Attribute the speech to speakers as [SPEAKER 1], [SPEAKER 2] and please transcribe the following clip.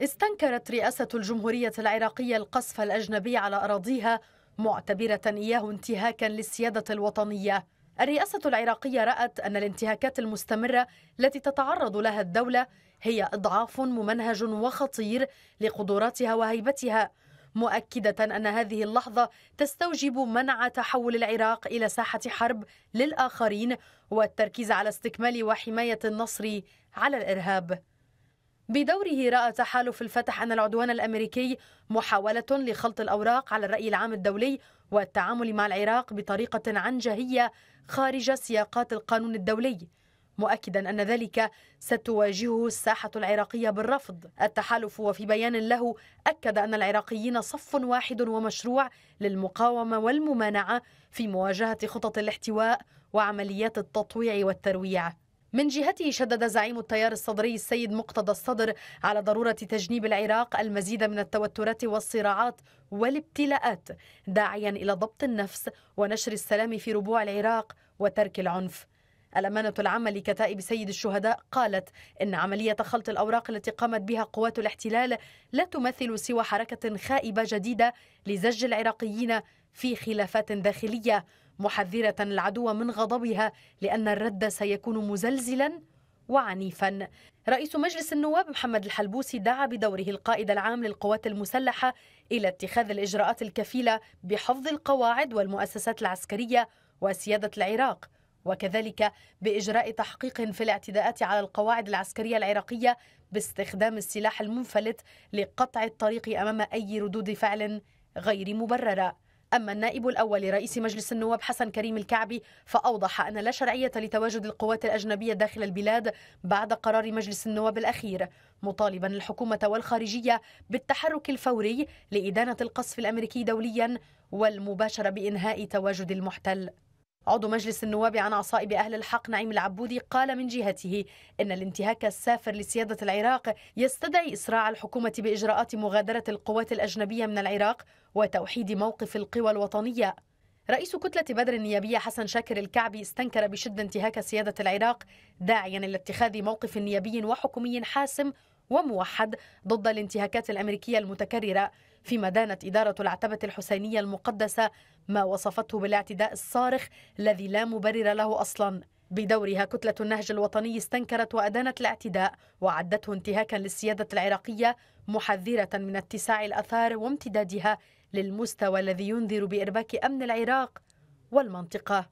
[SPEAKER 1] استنكرت رئاسة الجمهورية العراقية القصف الأجنبي على أراضيها معتبرة إياه انتهاكا للسيادة الوطنية. الرئاسة العراقية رأت أن الانتهاكات المستمرة التي تتعرض لها الدولة هي إضعاف ممنهج وخطير لقدراتها وهيبتها مؤكدة أن هذه اللحظة تستوجب منع تحول العراق إلى ساحة حرب للآخرين والتركيز على استكمال وحماية النصر على الإرهاب. بدوره رأى تحالف الفتح أن العدوان الأمريكي محاولة لخلط الأوراق على الرأي العام الدولي والتعامل مع العراق بطريقة عنجهية خارج سياقات القانون الدولي. مؤكدا أن ذلك ستواجهه الساحة العراقية بالرفض. التحالف وفي بيان له أكد أن العراقيين صف واحد ومشروع للمقاومة والممانعة في مواجهة خطط الاحتواء وعمليات التطويع والترويع. من جهته شدد زعيم التيار الصدري السيد مقتدى الصدر على ضرورة تجنيب العراق المزيد من التوترات والصراعات والابتلاءات داعيا إلى ضبط النفس ونشر السلام في ربوع العراق وترك العنف. الأمانة العامة لكتائب سيد الشهداء قالت إن عملية خلط الأوراق التي قامت بها قوات الاحتلال لا تمثل سوى حركة خائبة جديدة لزج العراقيين في خلافات داخلية محذرة العدو من غضبها لأن الرد سيكون مزلزلا وعنيفا. رئيس مجلس النواب محمد الحلبوسي دعا بدوره القائد العام للقوات المسلحة إلى اتخاذ الإجراءات الكفيلة بحفظ القواعد والمؤسسات العسكرية وسيادة العراق وكذلك بإجراء تحقيق في الاعتداءات على القواعد العسكرية العراقية باستخدام السلاح المنفلت لقطع الطريق أمام أي ردود فعل غير مبررة. أما النائب الأول لرئيس مجلس النواب حسن كريم الكعبي فأوضح أن لا شرعية لتواجد القوات الأجنبية داخل البلاد بعد قرار مجلس النواب الأخير مطالبا الحكومة والخارجية بالتحرك الفوري لإدانة القصف الأمريكي دوليا والمباشرة بإنهاء تواجد المحتل. عضو مجلس النواب عن عصائب أهل الحق نعيم العبودي قال من جهته إن الانتهاك السافر لسيادة العراق يستدعي إسراع الحكومة بإجراءات مغادرة القوات الأجنبية من العراق وتوحيد موقف القوى الوطنية. رئيس كتلة بدر النيابية حسن شاكر الكعبي استنكر بشدة انتهاك سيادة العراق داعيا إلى اتخاذ موقف نيابي وحكومي حاسم وموحد ضد الانتهاكات الأمريكية المتكررة فيما دانت إدارة العتبة الحسينية المقدسة ما وصفته بالاعتداء الصارخ الذي لا مبرر له أصلا. بدورها كتلة النهج الوطني استنكرت وأدانت الاعتداء وعدته انتهاكا للسيادة العراقية محذرة من اتساع الأثار وامتدادها للمستوى الذي ينذر بإرباك أمن العراق والمنطقة.